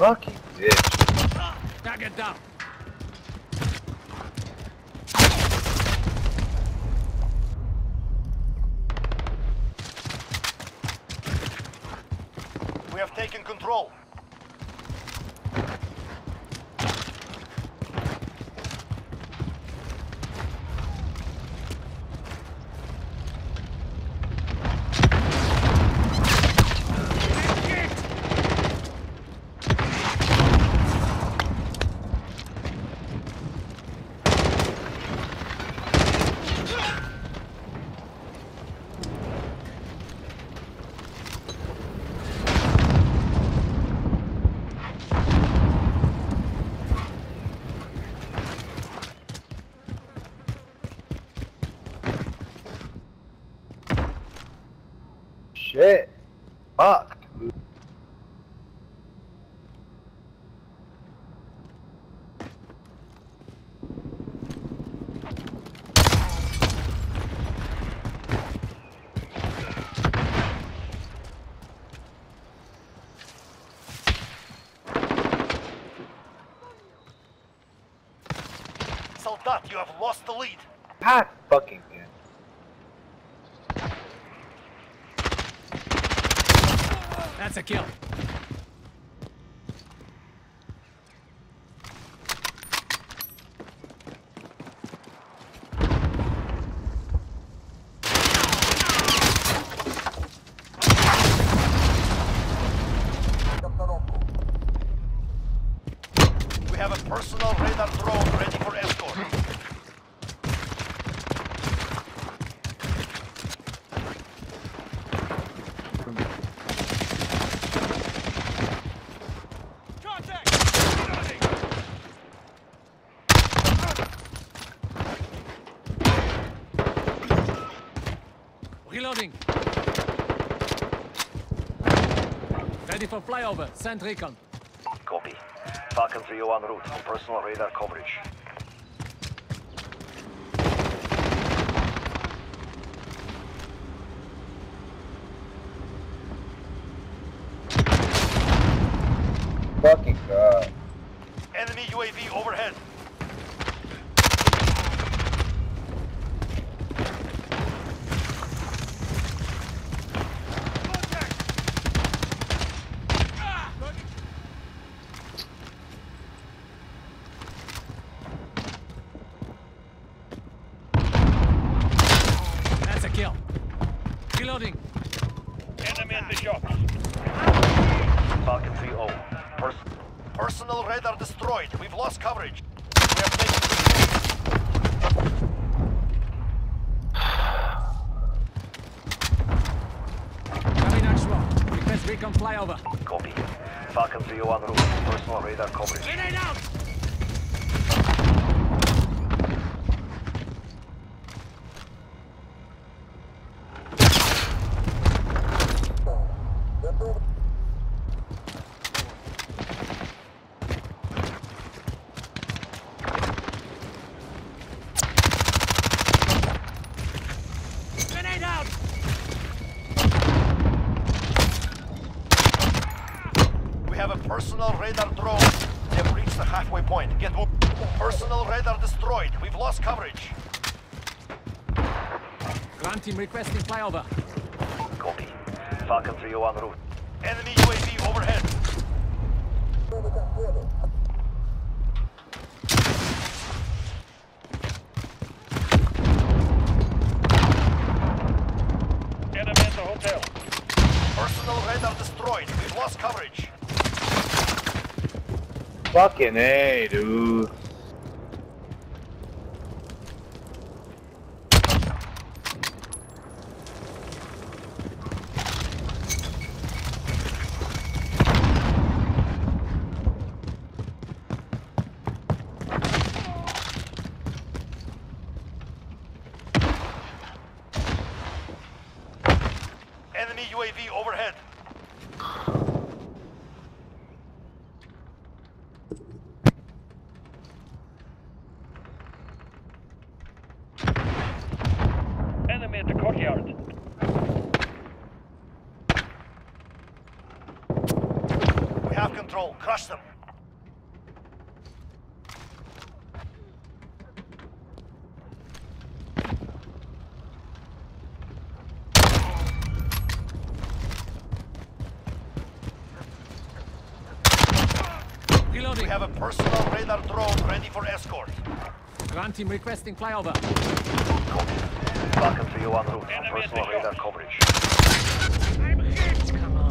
Fucking bitch. Target down. We have taken control. Shit. Fuck. Soldat, you have lost the lead. God fucking That's a kill. We have a personal radar drone ready for escort. Reloading. Ready for flyover. Send recon. Copy. Falcon 3 en route for personal radar coverage. Fucking god. Enemy UAV overhead. That's a kill. Reloading. Enemy at the shop. Falcon 3 Pers Personal radar destroyed. We've lost coverage. We have taken Coming actual. Request recon flyover. Copy. Falcon 3 en route personal radar coverage. Grenade out! Grenade out! We have a personal radar drone. They have reached the halfway point. Get moving. Personal radar destroyed. We've lost coverage. Ground team requesting flyover. Copy. Falcon 3 en route. Enemy UAV overhead. Enemy at the hotel. Personal radar destroyed. We've lost coverage. Fucking A, dude. Enemy UAV overhead. Enemy at the courtyard. We have control. Crush them. Reloading. We have a personal radar drone ready for escort. Ground team requesting flyover. Copy. Falcon 301 route for personal radar coverage. I'm hit! Come on.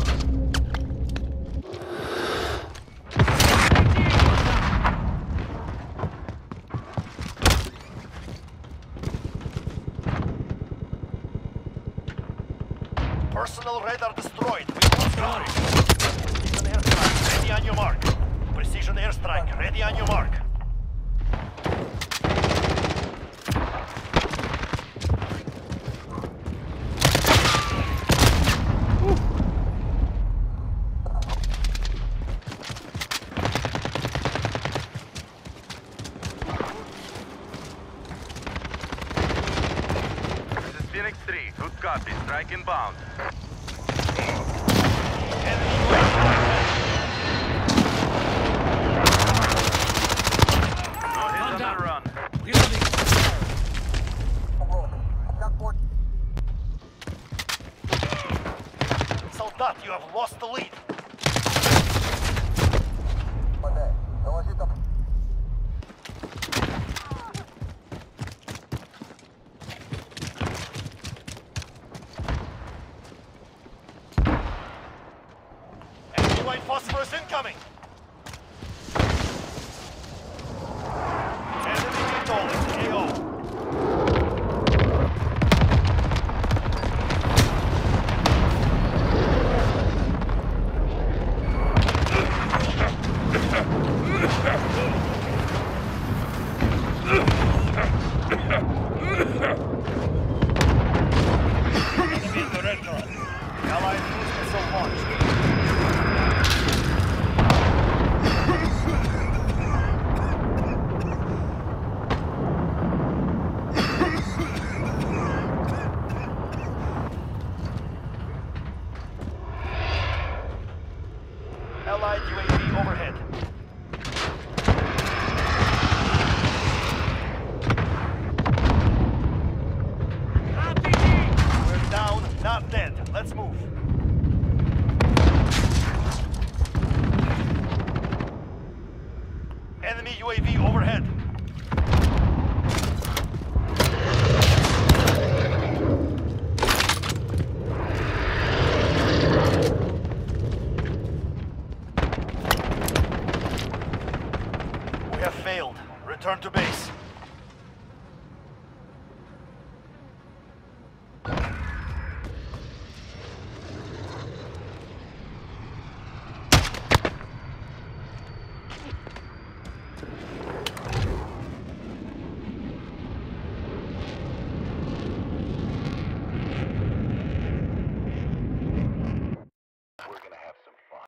Personal radar destroyed. We lost ground. Precision airstrike ready on your mark. Precision airstrike ready on your mark. Strike inbound. Enemy UAV. No hit One on down. the run. Reloading. Soldat, you have lost the lead. Enemy white phosphorus incoming. Enemy VTOL, AO. Enemy in the red dot. Allied cruise missile launched. Allied UAV overhead. We're down, not dead. Let's move. Enemy UAV